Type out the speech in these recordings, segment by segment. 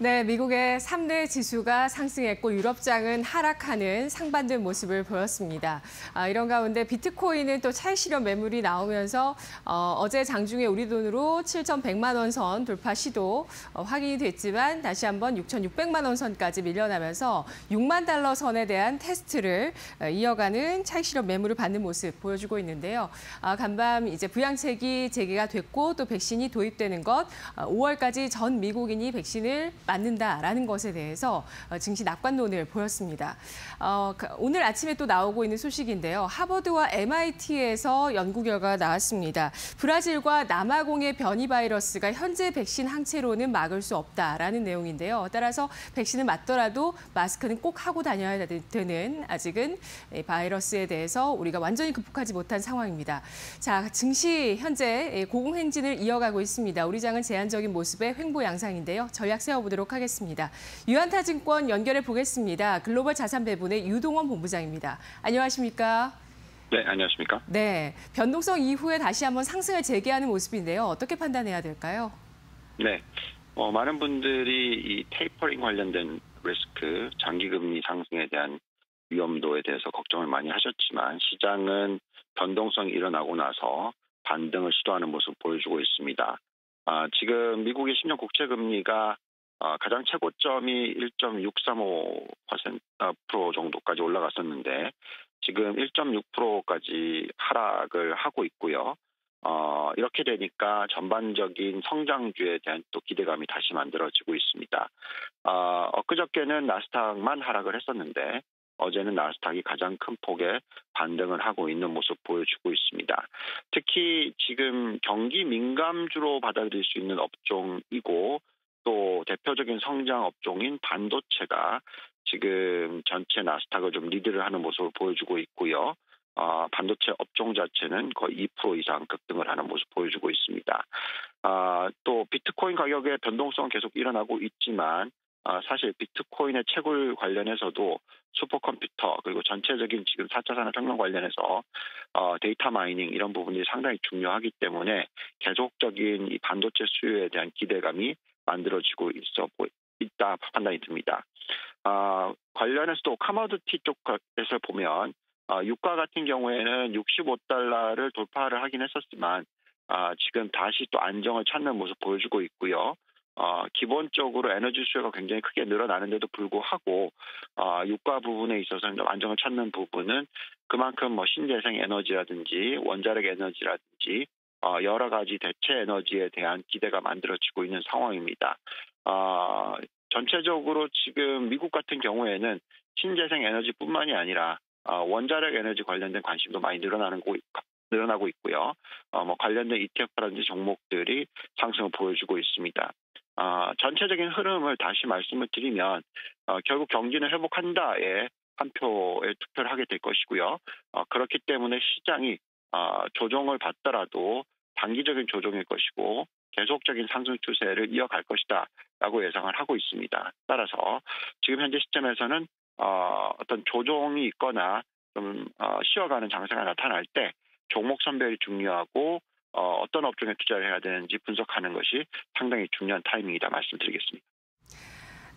네, 미국의 3대 지수가 상승했고 유럽장은 하락하는 상반된 모습을 보였습니다. 아, 이런 가운데 비트코인은 또 차익 실현 매물이 나오면서 어, 제 장중에 우리 돈으로 7,100만 원 선 돌파 시도 어, 확인이 됐지만 다시 한번 6,600만 원 선까지 밀려나면서 6만 달러 선에 대한 테스트를 어, 이어가는 차익 실현 매물을 받는 모습 보여주고 있는데요. 아, 간밤 이제 부양책이 재개가 됐고 또 백신이 도입되는 것 5월까지 어, 전 미국인이 백신을 맞는다라는 것에 대해서 어, 증시 낙관론을 보였습니다. 어, 그, 오늘 아침에 또 나오고 있는 소식인데요. 하버드와 MIT에서 연구 결과가 나왔습니다. 브라질과 남아공의 변이 바이러스가 현재 백신 항체로는 막을 수 없다라는 내용인데요. 따라서 백신을 맞더라도 마스크는 꼭 하고 다녀야 되는 아직은 바이러스에 대해서 우리가 완전히 극복하지 못한 상황입니다. 자, 증시 현재 고공행진을 이어가고 있습니다. 우리 장은 제한적인 모습의 횡보 양상인데요. 전략 세워보도록 나도록 하겠습니다. 유한타증권 연결해 보겠습니다. 글로벌 자산 배분의 유동원 본부장입니다. 안녕하십니까? 네, 안녕하십니까? 네, 변동성 이후에 다시 한번 상승을 재개하는 모습인데요. 어떻게 판단해야 될까요? 네, 어, 많은 분들이 이 테이퍼링 관련된 리스크, 장기금리 상승에 대한 위험도에 대해서 걱정을 많이 하셨지만 시장은 변동성이 일어나고 나서 반등을 시도하는 모습 보여주고 있습니다. 아, 지금 미국의 10년 국채 금리가 어, 가장 최고점이 1.635% 어, 정도까지 올라갔었는데 지금 1.6%까지 하락을 하고 있고요. 어, 이렇게 되니까 전반적인 성장주에 대한 또 기대감이 다시 만들어지고 있습니다. 어, 엊그저께는 나스닥만 하락을 했었는데 어제는 나스닥이 가장 큰 폭의 반등을 하고 있는 모습 보여주고 있습니다. 특히 지금 경기 민감주로 받아들일 수 있는 업종이고 또 대표적인 성장 업종인 반도체가 지금 전체 나스닥을 좀 리드를 하는 모습을 보여주고 있고요. 어, 반도체 업종 자체는 거의 2% 이상 급등을 하는 모습 보여주고 있습니다. 어, 또 비트코인 가격의 변동성 계속 일어나고 있지만 어, 사실 비트코인의 채굴 관련해서도 슈퍼컴퓨터 그리고 전체적인 지금 4차 산업혁명 관련해서 어, data mining 이런 부분이 상당히 중요하기 때문에 계속적인 이 반도체 수요에 대한 기대감이 만들어지고 있어 있다 판단이 듭니다. 아, 관련해서 또 commodity 쪽에서 보면 아, 유가 같은 경우에는 65달러를 돌파를 하긴 했었지만 아, 지금 다시 또 안정을 찾는 모습 보여주고 있고요. 어, 기본적으로 에너지 수요가 굉장히 크게 늘어나는데도 불구하고 어, 유가 부분에 있어서는 좀 안정을 찾는 부분은 그만큼 뭐 신재생 에너지라든지 원자력 에너지라든지 어, 여러 가지 대체 에너지에 대한 기대가 만들어지고 있는 상황입니다. 어, 전체적으로 지금 미국 같은 경우에는 신재생 에너지뿐만이 아니라 어, 원자력 에너지 관련된 관심도 많이 늘어나는 고, 늘어나고 있고요. 어, 뭐 관련된 ETF라든지 종목들이 상승을 보여주고 있습니다. 어, 전체적인 흐름을 다시 말씀을 드리면 어, 결국 경기는 회복한다에 한 표에 투표를 하게 될 것이고요. 어, 그렇기 때문에 시장이 어, 조정을 받더라도 단기적인 조정일 것이고 계속적인 상승 추세를 이어갈 것이다라고 예상을 하고 있습니다. 따라서 지금 현재 시점에서는 어, 어떤 조정이 있거나 좀 어, 쉬어가는 장세가 나타날 때 종목 선별이 중요하고 어, 어떤 업종에 투자를 해야 되는지 분석하는 것이 상당히 중요한 타이밍이다 말씀드리겠습니다.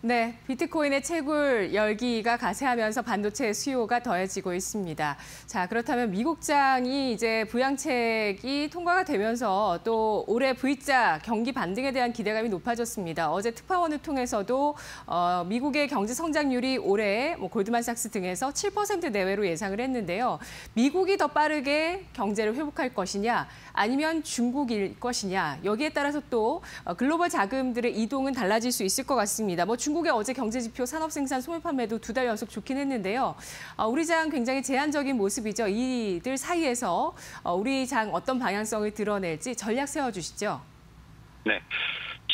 네, 비트코인의 채굴 열기가 가세하면서 반도체 수요가 더해지고 있습니다. 자, 그렇다면 미국장이 이제 부양책이 통과가 되면서 또 올해 V자 경기 반등에 대한 기대감이 높아졌습니다. 어제 특파원을 통해서도 어, 미국의 경제 성장률이 올해 뭐 골드만삭스 등에서 7% 내외로 예상을 했는데요. 미국이 더 빠르게 경제를 회복할 것이냐 아니면 중국일 것이냐 여기에 따라서 또 어, 글로벌 자금들의 이동은 달라질 수 있을 것 같습니다. 뭐 중 국의 어제 경제지표 산업생산 소매 판매도 두 달 연속 좋긴 했는데요. 어, 우리 장 굉장히 제한적인 모습이죠. 이들 사이에서 어, 우리 장 어떤 방향성을 드러낼지 전략 세워주시죠. 네.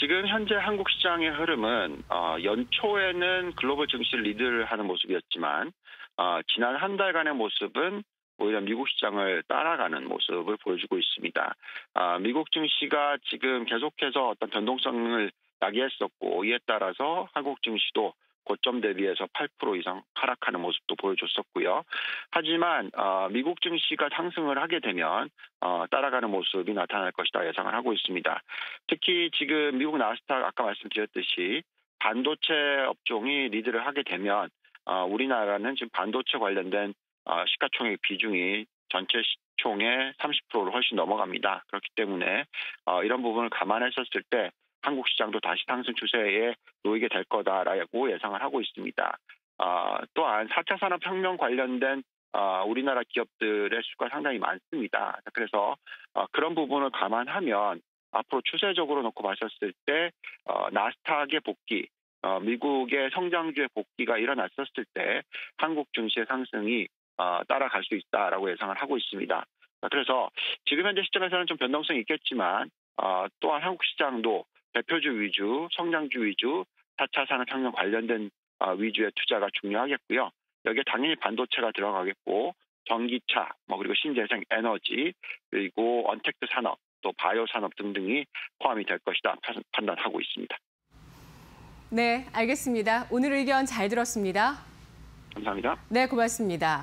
지금 현재 한국 시장의 흐름은 어, 연초에는 글로벌 증시를 리드를 하는 모습이었지만 어, 지난 한 달간의 모습은 오히려 미국 시장을 따라가는 모습을 보여주고 있습니다. 아, 미국 증시가 지금 계속해서 어떤 변동성을 야기했었고 이에 따라서 한국 증시도 고점 대비해서 8% 이상 하락하는 모습도 보여줬었고요. 하지만 어, 미국 증시가 상승을 하게 되면 어, 따라가는 모습이 나타날 것이다 예상을 하고 있습니다. 특히 지금 미국 나스닥 아까 말씀드렸듯이 반도체 업종이 리드를 하게 되면 어, 우리나라는 지금 반도체 관련된 어, 시가총액 비중이 전체 시총의 30%를 훨씬 넘어갑니다. 그렇기 때문에 어, 이런 부분을 감안했었을 때 한국 시장도 다시 상승 추세에 놓이게 될 거다라고 예상을 하고 있습니다. 어, 또한 4차 산업혁명 관련된 어, 우리나라 기업들의 수가 상당히 많습니다. 그래서 어, 그런 부분을 감안하면 앞으로 추세적으로 놓고 봤었을 때 어, 나스닥의 복귀, 어, 미국의 성장주의 복귀가 일어났었을 때 한국 증시의 상승이 어, 따라갈 수 있다라고 예상을 하고 있습니다. 그래서 지금 현재 시점에서는 좀 변동성이 있겠지만 어, 또한 한국 시장도 대표주 위주, 성장주 위주, 4차 산업혁명 관련된 어, 위주의 투자가 중요하겠고요. 여기에 당연히 반도체가 들어가겠고 전기차, 뭐 그리고 신재생 에너지, 그리고 언택트 산업, 또 바이오 산업 등등이 포함이 될 것이다 판단하고 있습니다. 네, 알겠습니다. 오늘 의견 잘 들었습니다. 감사합니다. 네, 고맙습니다.